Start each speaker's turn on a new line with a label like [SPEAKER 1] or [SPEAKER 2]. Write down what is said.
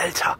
[SPEAKER 1] Alter,